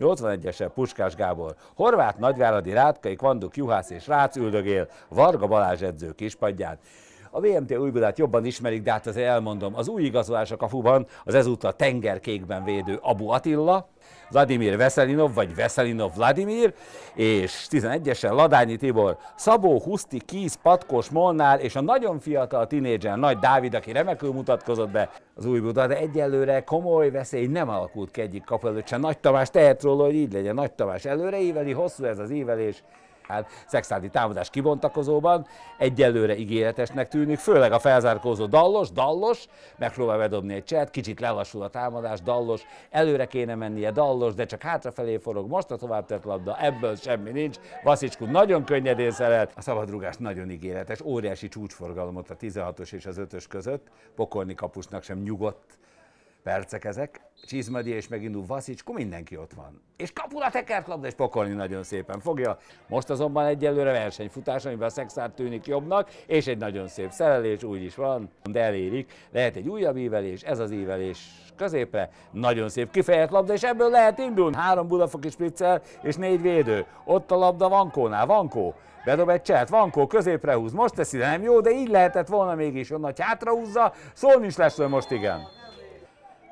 81-esel Puskás Gábor, Horváth Nagyváradi Rátkai, Kvanduk Juhász és Rácz üldögél, Varga Balázs edző kispadján. A VMT Újbudát jobban ismerik, de hát azért elmondom, az új igazolás a kafuban az ezúttal tengerkékben védő Abu Attila, Vladimir Veszelinov, vagy Veszelinov Vladimir, és 11-esen Ladányi Tibor, Szabó, Huszti, Kíz, Patkos, Molnár, és a nagyon fiatal tinédzser Nagy Dávid, aki remekül mutatkozott be az új Buda, de egyelőre komoly veszély nem alakult ki egyik kap előtt. Nagy Tamás tehet róla, hogy így legyen. Nagy Tamás előre íveli, hosszú ez az ívelés, hát szexádi támadás kibontakozóban egyelőre ígéretesnek tűnik, főleg a felzárkózó Dallos, Dallos, megpróbál bedobni egy cselt, kicsit lelassul a támadás, Dallos, előre kéne mennie Dallos, de csak hátrafelé forog, most a tovább tett labda, ebből semmi nincs, Vaszicskú nagyon könnyedén szeret, a szabadrugás nagyon ígéretes, óriási csúcsforgalomot a 16-os és az 5-ös között, pokolni kapusnak sem nyugodt percek ezek, Csizmadi és megindul Vaszicskó, mindenki ott van. És kapula tekert labda, és pokolni nagyon szépen fogja. Most azonban egyelőre versenyfutás, amiben a Szexár tűnik jobbnak, és egy nagyon szép szerelés, úgy is van, de elérik. Lehet egy újabb ívelés, ez az ívelés középre, nagyon szép kifejezett labda, és ebből lehet indulni. Három budafoki spriccel és négy védő. Ott a labda Vankónál, Vankó. Bedob egy cselt, Vankó középre húz, most teszi, nem jó, de így lehetett volna mégis, onnan hátrahúzza, szólni is lesz, most igen.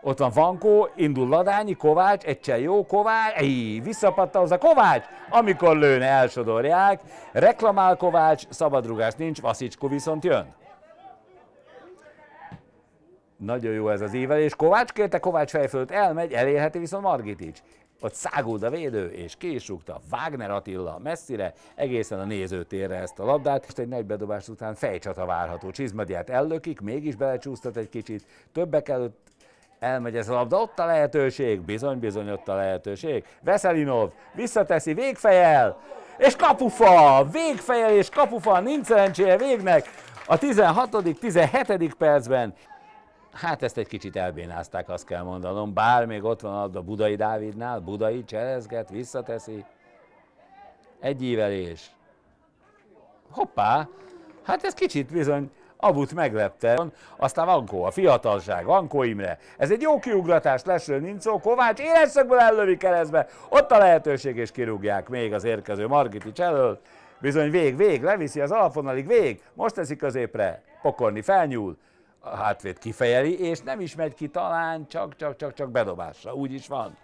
Ott van Vankó, indul Ladányi, Kovács, egyszer jó, Kovács, ej, visszapatta Kovács, amikor lőne, elsodorják, reklamál Kovács, szabadrugás nincs, Vaszicskó viszont jön. Nagyon jó ez az ívelés. Kovács kérte, Kovács fejfölött elmegy, elérheti viszont Margitics. Ott száguld a védő, és ki is Wagner Attila messzire, egészen a nézőtérre ezt a labdát. Most egy nagy bedobás után fejcsata várható. Csizmadiát ellökik, mégis belecsúsztat egy kicsit. Többek előtt elmegy ez a labda, ott a lehetőség, bizony, bizony ott a lehetőség. Veszelinov visszateszi végfejel, és kapufa, végfejel és kapufa, nincs szerencséje végnek. A 16 17 percben Hát ezt egy kicsit elbénázták, azt kell mondanom, bár még ott van a Budai Dávidnál, Budai cserezget, visszateszi. Egy ívelés. Hoppá, hát ez kicsit bizony Abut meglepte. Aztán Vankó, a fiatalság, Vankó Imre. Ez egy jó kiugratás, lesről nincs szó. Kovács éleszögből ellövi keresztbe. Ott a lehetőség, és kirúgják még az érkező Margiti elől. Bizony vég, vég, leviszi az alapvonalig, vég. Most teszi középre. Pokorni felnyúl. A hátvéd kifejeli, és nem is megy ki talán, csak, csak, csak, csak bedobásra. Úgy is van.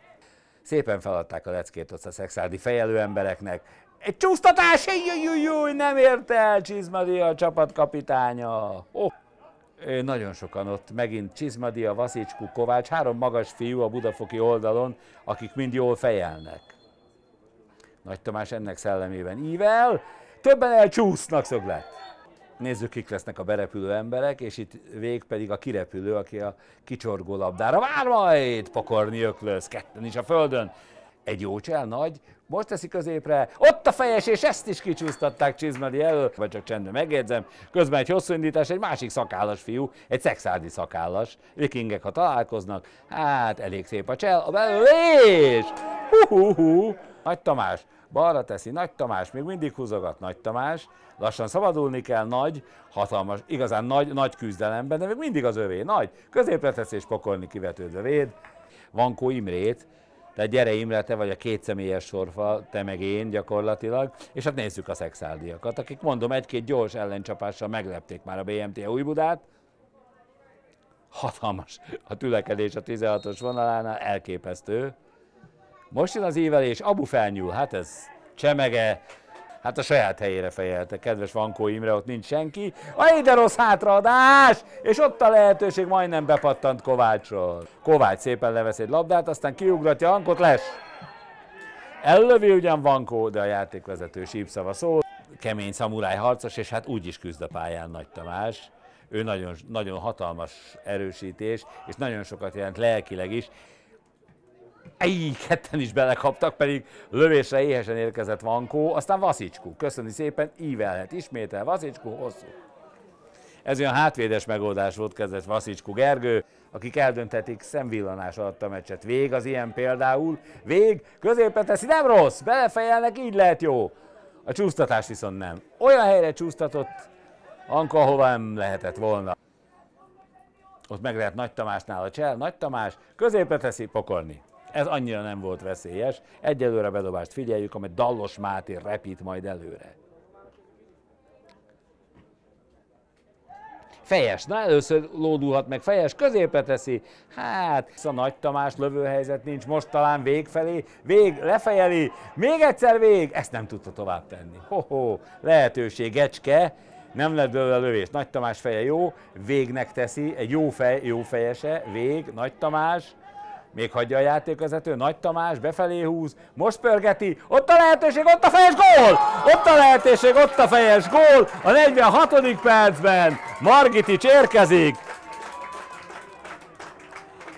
Szépen feladták a leckét ott a szexádi fejelő embereknek. Egy csúsztatás, jújjújjúj, nem ért el Csizmadia a csapatkapitánya. Oh. Nagyon sokan ott, megint Csizmadia, Vaszicskú, Kovács, három magas fiú a budafoki oldalon, akik mind jól fejelnek. Nagy Tamás ennek szellemében ível, többen elcsúsznak szöglet. Nézzük, kik lesznek a berepülő emberek, és itt vég pedig a kirepülő, aki a kicsorgó labdára vár majd, pokorni öklöz, ketten is a földön. Egy jó csel, nagy, most teszi középre, ott a fejes, és ezt is kicsúsztatták Csizmadi elől, vagy csak csendben megjegyzem. Közben egy hosszú indítás, egy másik szakállas fiú, egy szexárdi szakállas. Vikingek, ha találkoznak, hát elég szép a csel, a belőlés! Hú-hú-hú! Nagy Tamás, balra teszi, Nagy Tamás, még mindig húzogat Nagy Tamás, lassan szabadulni kell, nagy, hatalmas, igazán nagy, nagy küzdelemben, de még mindig az övé, nagy, középre teszi és pokolni kivetődve véd, Vankó Imrét, tehát gyere Imre, te vagy a két személyes sorfa, te meg én gyakorlatilag, és hát nézzük a szexáldiakat, akik mondom egy-két gyors ellencsapással meglepték már a BMT Újbudát. Hatalmas a tülekedés a 16-os vonalánál, elképesztő. Most jön az ívelés, Abu felnyúl, hát ez csemege, hát a saját helyére fejelte, kedves Vankó Imre, ott nincs senki. A de rossz hátraadás! És ott a lehetőség majdnem bepattant Kovácsról. Kovács szépen levesz egy labdát, aztán kiugratja Ankot, les. Ellövi ugyan Vankó, de a játékvezető sípszava szól. Kemény szamuráj harcos, és hát úgy is küzd a pályán Nagy Tamás. Ő nagyon, nagyon hatalmas erősítés, és nagyon sokat jelent lelkileg is. Ej, ketten is belekaptak, pedig lövésre éhesen érkezett Vankó, aztán Vaszicskú. Köszöni szépen, ívelhet ismétel Vaszicskú, hosszú. Ez olyan hátvédes megoldás volt, kezdett Vaszicskú Gergő, akik eldöntetik, szemvillanás alatt a meccset. Vég az ilyen például, vég, középen teszi, nem rossz, belefejelnek, így lehet jó. A csúsztatás viszont nem. Olyan helyre csúsztatott Anka, ahova nem lehetett volna. Ott meg lehet Nagy Tamásnál a csel, Nagy Tamás, középre teszi, pokolni. Ez annyira nem volt veszélyes. Egyelőre bedobást figyeljük, amely Dallos Máté repít majd előre. Fejes, na először lódulhat meg Fejes, középre teszi, hát a Nagy Tamás lövőhelyzet nincs, most talán vég felé, vég lefejeli, még egyszer vég, ezt nem tudta tovább tenni. Ho-ho, lehetőség, Gecske, nem lett belőle lövés. Nagy Tamás feje jó, végnek teszi, egy jó, fej, jó fejese, vég, Nagy Tamás, még hagyja a játékvezető, Nagy Tamás befelé húz, most pörgeti, ott a lehetőség, ott a fejes gól! Ott a lehetőség, ott a fejes gól, a 46. percben Margitics érkezik,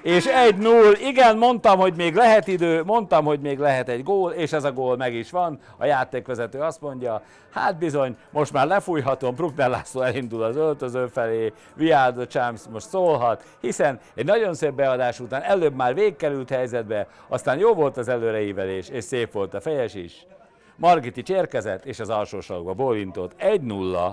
és 1-0, igen, mondtam, hogy még lehet idő, mondtam, hogy még lehet egy gól, és ez a gól meg is van. A játékvezető azt mondja, hát bizony, most már lefújhatom, Bruckner László elindul az öltöző felé, Viard the Champs most szólhat, hiszen egy nagyon szép beadás után előbb már végkerült helyzetbe, aztán jó volt az előreívelés, és szép volt a fejes is. Margitics érkezett, és az alsóságba bólintott 1-0.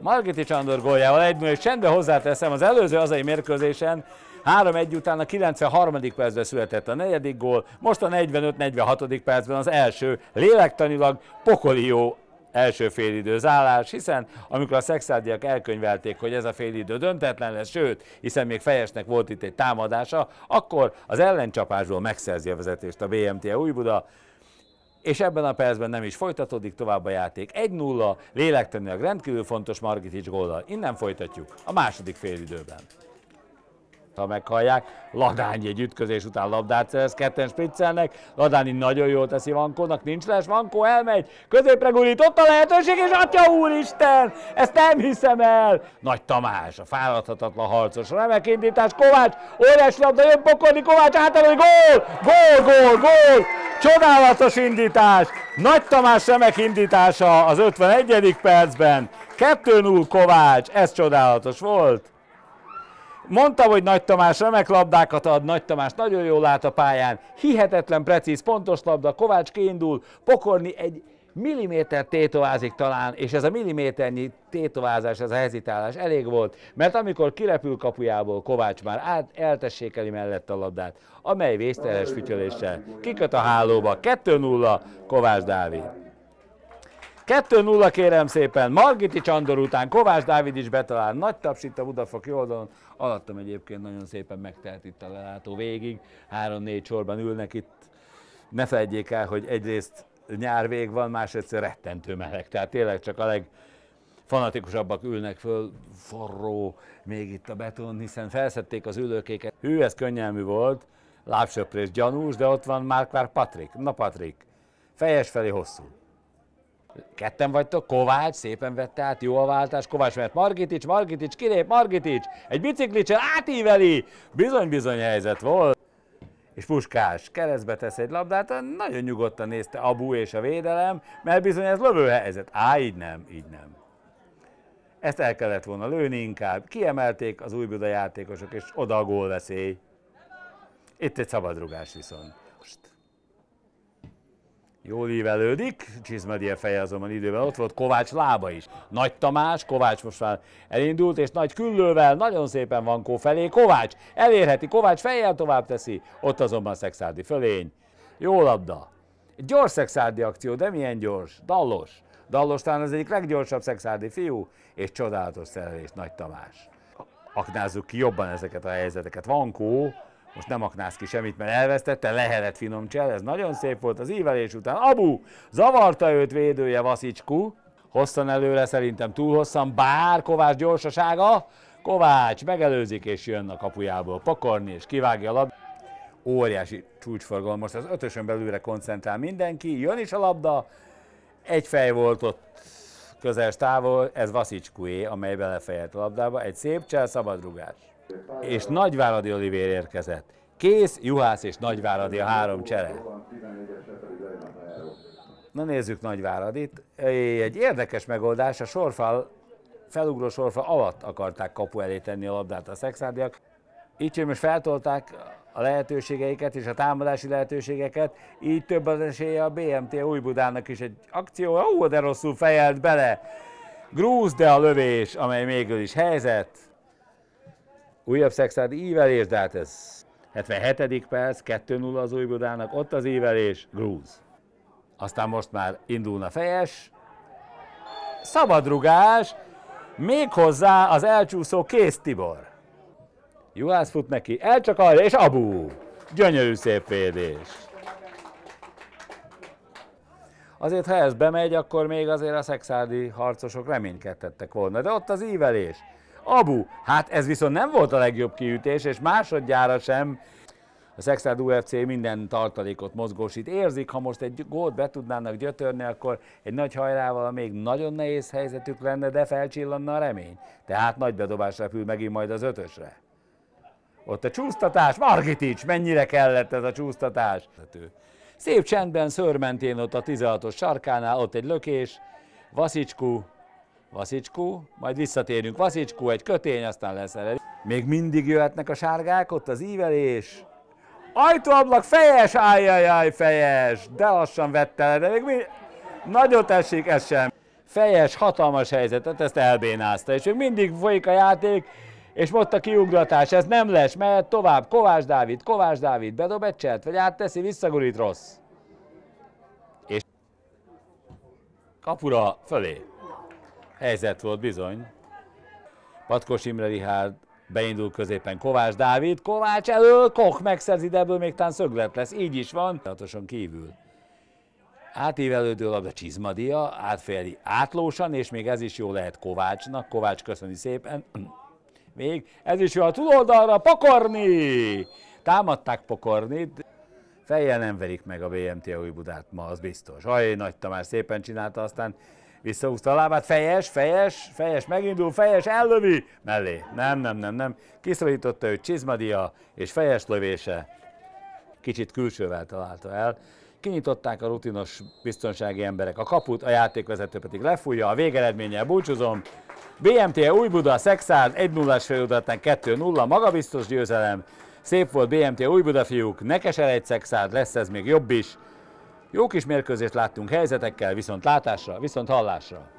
Margiti Csandor góljával egy és csendben hozzáteszem, az előző hazai mérkőzésen 3-1 után a 93. percben született a negyedik gól, most a 45-46. percben az első lélektanilag pokoli jó első félidő zálás, hiszen amikor a szexádiak elkönyvelték, hogy ez a félidő döntetlen lesz, sőt, hiszen még fejesnek volt itt egy támadása, akkor az ellencsapásból megszerzi a vezetést a BMT Újbuda, és ebben a percben nem is folytatódik tovább a játék. 1-0, lélektanilag rendkívül fontos Margitics góllal. Innen folytatjuk a második félidőben ha meghallják. Ladány egy ütközés után labdát szerez, ketten spriccelnek, Ladányi nagyon jól teszi Vankónak, nincs les, Vankó elmegy, középre gurít, ott a lehetőség, és atya úristen, ezt nem hiszem el! Nagy Tamás, a fáradhatatlan harcos, remek indítás, Kovács, óriás labda, jön pokolni, Kovács átelő, gól, gól, gól, gól, csodálatos indítás, Nagy Tamás remek indítása az 51. percben, 2-0 Kovács, ez csodálatos volt. Mondtam, hogy Nagy Tamás remek labdákat ad, Nagy Tamás nagyon jól lát a pályán, hihetetlen precíz, pontos labda, Kovács kiindul, pokorni egy milliméter tétovázik talán, és ez a milliméternyi tétovázás, ez a hezitálás elég volt, mert amikor kirepül kapujából Kovács már át eltessékeli mellett a labdát, amely vészteles fütyöléssel kiköt a hálóba, 2-0 Kovács Dávid. 2-0 kérem szépen, Margiti Csandor után Kovács Dávid is betalál, nagy taps itt a Budafok oldalon, alattam egyébként nagyon szépen megtelt itt a lelátó végig, három-négy sorban ülnek itt, ne felejtjék el, hogy egyrészt nyár vég van, másrészt rettentő meleg, tehát tényleg csak a leg fanatikusabbak ülnek föl, forró még itt a beton, hiszen felszették az ülőkéket. Hű, ez könnyelmű volt, lábsöprés gyanús, de ott van már Patrik. Na Patrik, fejes felé hosszú. Ketten vagytok, Kovács szépen vette át, jó a váltás, Kovács mert Margitics, Margitics, kilép, Margitics, egy biciklicsel átíveli, bizony-bizony helyzet volt. És Puskás keresztbe tesz egy labdát, nagyon nyugodtan nézte Abu és a védelem, mert bizony ez lövő helyzet. Á, így nem, így nem. Ezt el kellett volna lőni inkább. Kiemelték az újbuda játékosok, és oda a gólveszély. Itt egy szabadrugás viszont. Most Jól ívelődik, Csizmedie feje azonban idővel ott volt, Kovács lába is. Nagy Tamás, Kovács most már elindult, és nagy küllővel, nagyon szépen van Kó felé, Kovács elérheti, Kovács fejjel tovább teszi, ott azonban Szexárdi fölény. Jó labda. Gyors Szexárdi akció, de milyen gyors? Dallos. Dallos talán az egyik leggyorsabb Szexárdi fiú, és csodálatos szerelés Nagy Tamás. Aknázzuk ki jobban ezeket a helyzeteket. Vankó, most nem aknáz ki semmit, mert elvesztette, lehelet finom csel, ez nagyon szép volt az ívelés után. Abu zavarta őt védője Vaszicskú, hosszan előre szerintem túl hosszan, bár Kovács gyorsasága, Kovács megelőzik és jön a kapujából pokorni és kivágja a labdát. Óriási csúcsforgalom, most az ötösön belülre koncentrál mindenki, jön is a labda, egy fej volt ott közel távol, ez Vaszicskúé, amely belefejelt a labdába, egy szép csel, szabadrugás és Nagyváradi Olivér érkezett. Kész, Juhász és Nagyváradi a három csere. Na nézzük Nagyváradit. Egy érdekes megoldás, a sorfal, felugró sorfal alatt akarták kapu elé tenni a labdát a szexárdiak. Így, most feltolták a lehetőségeiket és a támadási lehetőségeket, így több az esélye a BMT Újbudának is egy akció, ó, de rosszul fejelt bele. Grúz, de a lövés, amely mégis is helyzet. Újabb szexádi ívelés, de hát ez 77. perc, 2-0 az Újbudának, ott az ívelés, Grúz. Aztán most már indulna fejes. Szabadrugás, méghozzá az elcsúszó Kész Tibor. Juhász fut neki, elcsakarja, és abu! Gyönyörű szép védés. Azért, ha ez bemegy, akkor még azért a szexádi harcosok reménykedtettek volna. De ott az ívelés. Abu, hát ez viszont nem volt a legjobb kiütés, és másodjára sem a Szexád UFC minden tartalékot mozgósít. Érzik, ha most egy gólt be tudnának gyötörni, akkor egy nagy hajrával még nagyon nehéz helyzetük lenne, de felcsillanna a remény. Tehát nagy bedobás repül megint majd az ötösre. Ott a csúsztatás, Margitics, mennyire kellett ez a csúsztatás. Szép csendben szörmentén ott a 16-os sarkánál, ott egy lökés, Vaszicskú, Vaszicskú, majd visszatérünk, Vaszicskú, egy kötény, aztán lesz el. Még mindig jöhetnek a sárgák, ott az ívelés, Ajtóablak fejes, ájjajjaj, fejes, de lassan vette le, de még mi... Nagyot esik, ez sem. Fejes, hatalmas helyzetet, ezt elbénázta, és még mindig folyik a játék, és most a kiugratás, ez nem lesz, mehet tovább, Kovács Dávid, Kovács Dávid, bedob egy cselt, vagy átteszi, visszagurít rossz. És kapura fölé. Helyzet volt bizony. Patkos Imre Rihárd Beindul középen Kovács Dávid, Kovács elől, Koch megszerzi, de ebből még talán szöglet lesz, így is van. Tartosan kívül. Átívelődő labda Csizmadia, átfejeli átlósan, és még ez is jó lehet Kovácsnak. Kovács köszöni szépen. Még ez is jó a túloldalra, Pokorni! Támadták Pokornit. Fejjel nem verik meg a BMT Újbudát ma, az biztos. Aj, Nagy Tamás szépen csinálta, aztán visszahúzta a lábát, fejes, fejes, fejes, megindul, fejes, ellövi, mellé. Nem, nem, nem, nem. Kiszorította őt Csizmadia, és fejes lövése kicsit külsővel találta el. Kinyitották a rutinos biztonsági emberek a kaput, a játékvezető pedig lefújja, a végeredménnyel búcsúzom. BMT Újbuda, Szexárd, 1-0-as főudatán 2-0, magabiztos győzelem. Szép volt BMT Újbuda fiúk, ne keseredj Szexárd, lesz ez még jobb is. Jó kis mérkőzést láttunk helyzetekkel, viszont látásra, viszont hallásra.